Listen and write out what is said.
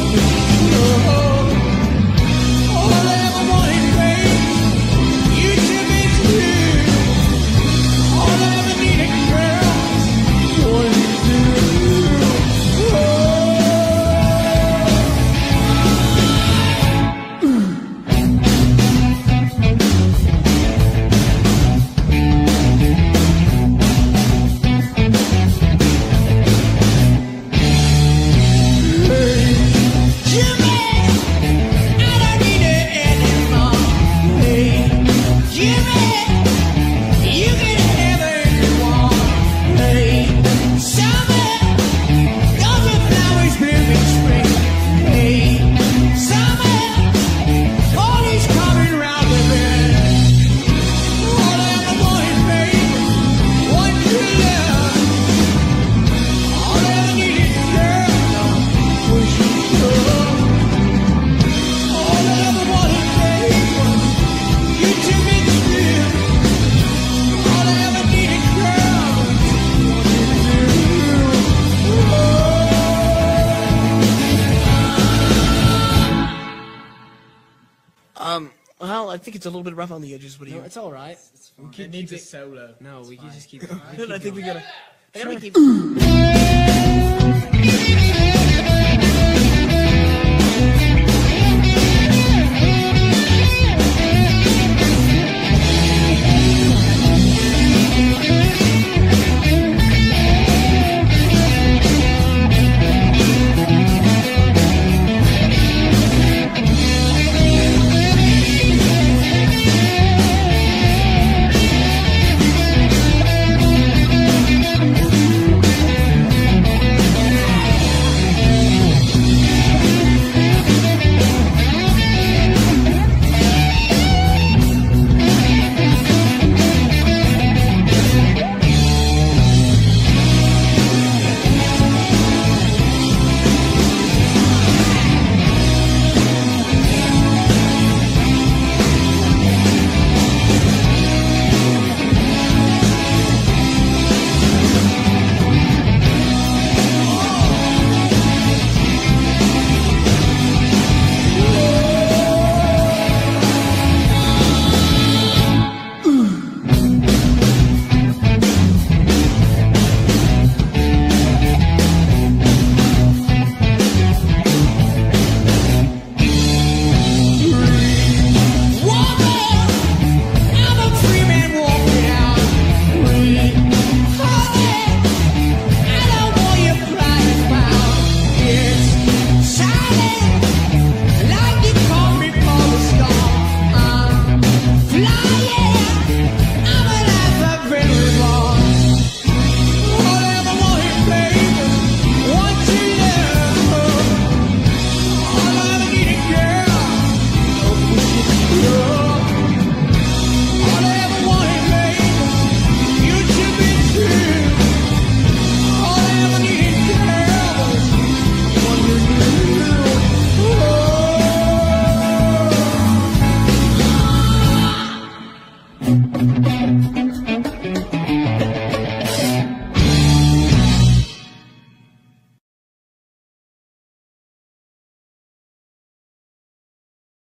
Um, Well, I think it's a little bit rough on the edges. What do you? It's all right. It's fine. We can it needs a solo. No, we can just keep. I think we gotta. I gotta keep.